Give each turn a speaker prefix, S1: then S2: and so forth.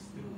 S1: still